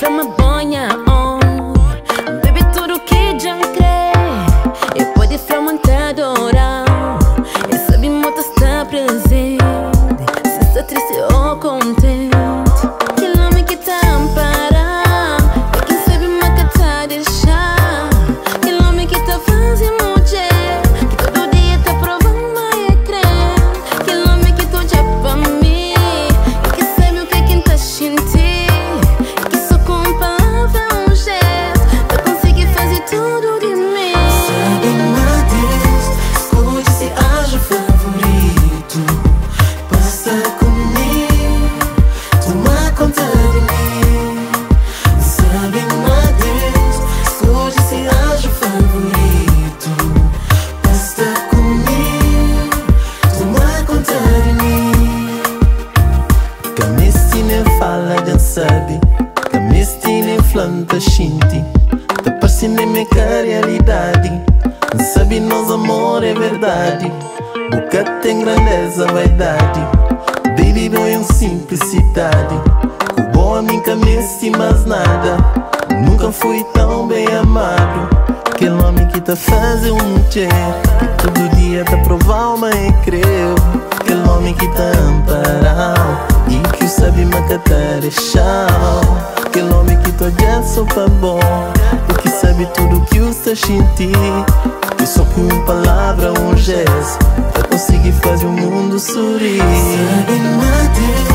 from a sente Tá parecendo minha realidade Não sabe nosso amor é verdade Boca tem grandeza, vaidade boy é simplicidade O bom a mim que mais nada Nunca fui tão bem amado Aquele homem que tá fazendo um mulher Que todo dia tá provar uma e creu Aquele homem que tá amparado que sabe macatar chão Aquele homem que tu só pra bom. O que sabe tudo que o está sentir E só com uma palavra, um gesto Pra conseguir fazer o mundo sorrir. Sabe, Deus,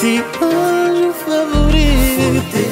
Se anjo favorito